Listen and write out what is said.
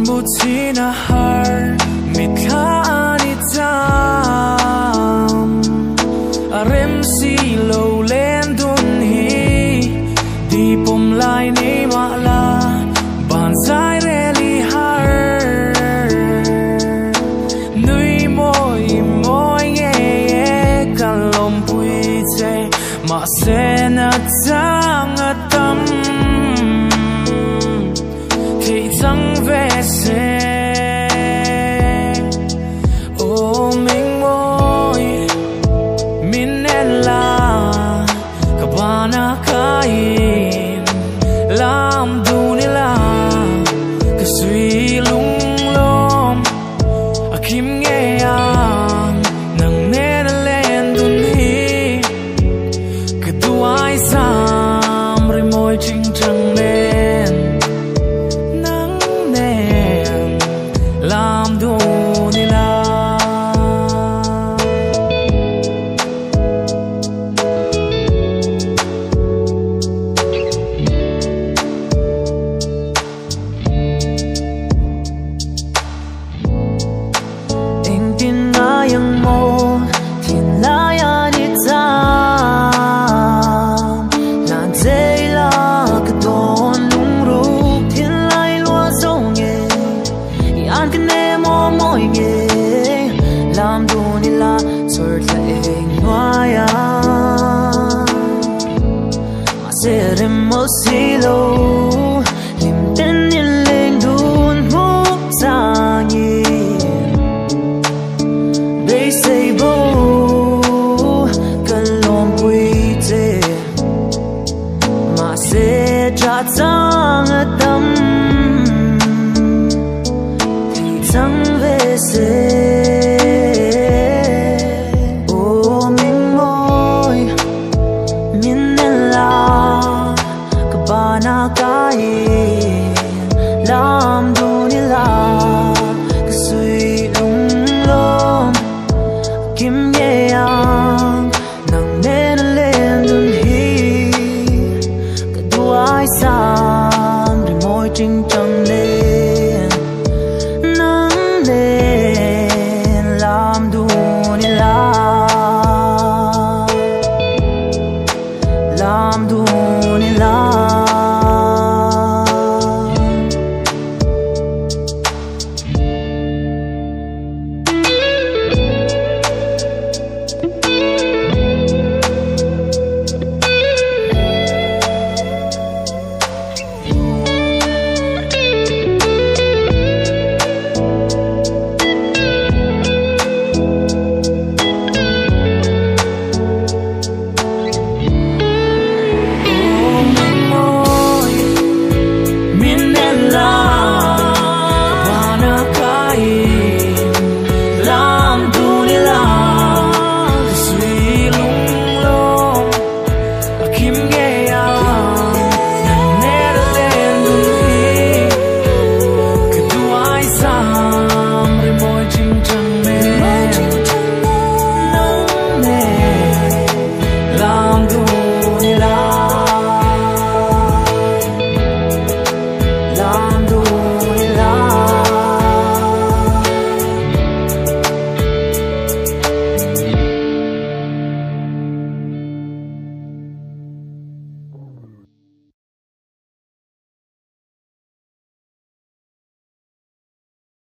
안 붙이나 할 밑가 아니참 RMC lowland dun hi di pom lai nei ma la banzai really hard nui moi moi ye ye kan lom pui che ma se na me. Hello.